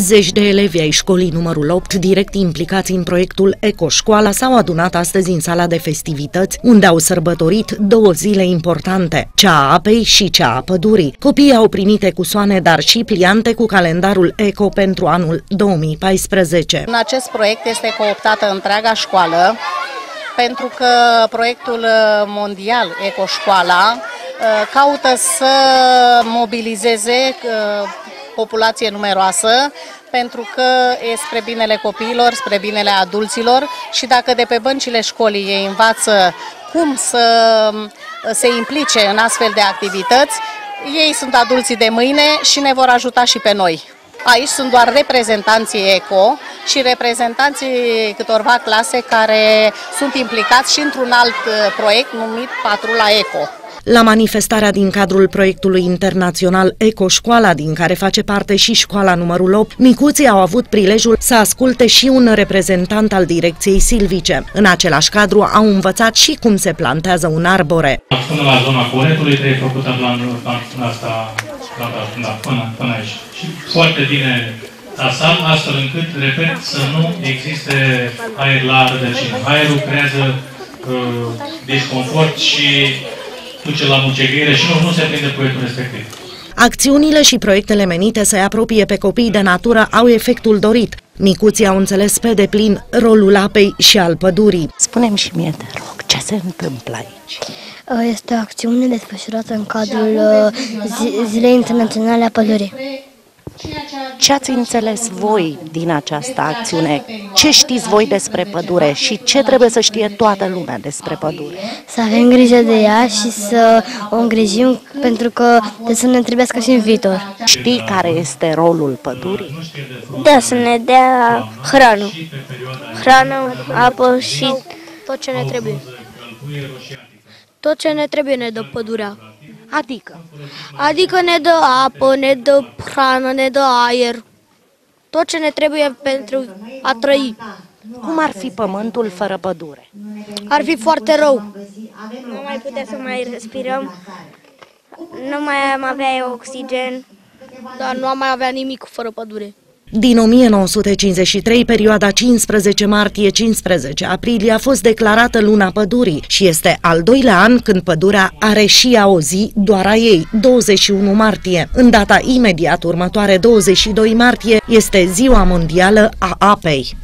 Zeci de elevi ai școlii numărul 8, direct implicați în proiectul Ecoșcoala, s-au adunat astăzi în sala de festivități, unde au sărbătorit două zile importante, cea a apei și cea a pădurii. Copiii au primit ecusoane, dar și pliante cu calendarul Eco pentru anul 2014. În acest proiect este cooptată întreaga școală, pentru că proiectul mondial Ecoșcoala uh, caută să mobilizeze uh, populație numeroasă, pentru că e spre binele copiilor, spre binele adulților și dacă de pe băncile școlii ei învață cum să se implice în astfel de activități, ei sunt adulții de mâine și ne vor ajuta și pe noi. Aici sunt doar reprezentanții ECO și reprezentanții câtorva clase care sunt implicați și într-un alt uh, proiect numit Patrula ECO. La manifestarea din cadrul proiectului internațional Ecoșcoala, din care face parte și școala numărul 8, micuții au avut prilejul să asculte și un reprezentant al direcției silvice. În același cadru au învățat și cum se plantează un arbore. Până la zona coretului trebuie făcută planul asta, da, până, până aici. Și foarte bine tasal, astfel încât, repet, să nu existe aer la rădăcină. Aerul creează uh, disconfort și duce la mucegire și nu, nu se prinde proiectul respectiv. Acțiunile și proiectele menite să-i apropie pe copiii de natură au efectul dorit. Micuții au înțeles pe deplin rolul apei și al pădurii. Spunem și mie, te rog, ce se întâmplă aici? Este o acțiune desfășurată în cadrul uh, Zilei Internaționale a Pădurii. Ce ați înțeles voi din această acțiune? Ce știți voi despre pădure și ce trebuie să știe toată lumea despre pădure? Să avem grijă de ea și să o îngrijim pentru că de să ne trebuiască și în viitor. Știi care este rolul pădurii? Da, să ne dea hrană. Hrană, apă și tot ce ne trebuie. Tot ce ne trebuie ne dă pădurea. Adică? Adică ne dă apă, ne dă hrană, ne dă aer. Tot ce ne trebuie pentru a trăi. Cum ar fi pământul fără pădure? Ar fi foarte rău. Nu mai putea să mai respirăm, nu mai am avea oxigen. Dar nu am mai avea nimic fără pădure. Din 1953, perioada 15 martie-15 aprilie a fost declarată luna pădurii și este al doilea an când pădurea are și ea o zi doar a ei, 21 martie. În data imediat următoare, 22 martie, este Ziua Mondială a Apei.